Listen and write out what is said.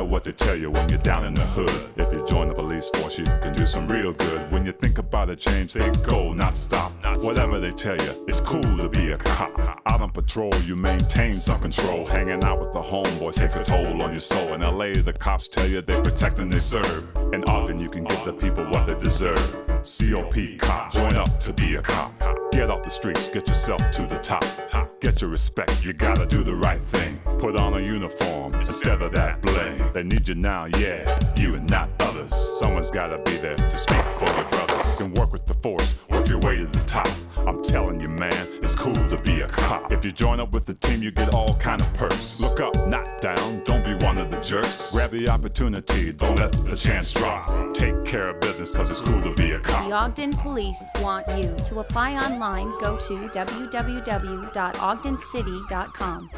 Matter what they tell you when you're down in the hood. If you join the police force, you can do some real good. When you think about a change, they go, not stop. Not Whatever they tell you, it's cool to be a cop. Out on patrol, you maintain some control. Hanging out with the homeboys takes a toll on your soul. In LA, the cops tell you they protect and they serve. In Ogden, you can give the people what they deserve. COP cop, join up to be a cop. Get off the streets, get yourself to the top. Get your respect, you gotta do the right thing. Put on a uniform instead of that bling. They need you now, yeah, you and not others. Someone's gotta be there to speak for your brothers. And work with the force, work your way to the top. I'm telling you, man, it's cool to be a cop. If you join up with the team, you get all kind of perks. Look up, not down, don't be one of the jerks. Grab the opportunity, don't let the chance drop. Take care of business, cause it's cool to be a cop. The. Ogden Police want you to apply online. Go to www.ogdencity.com.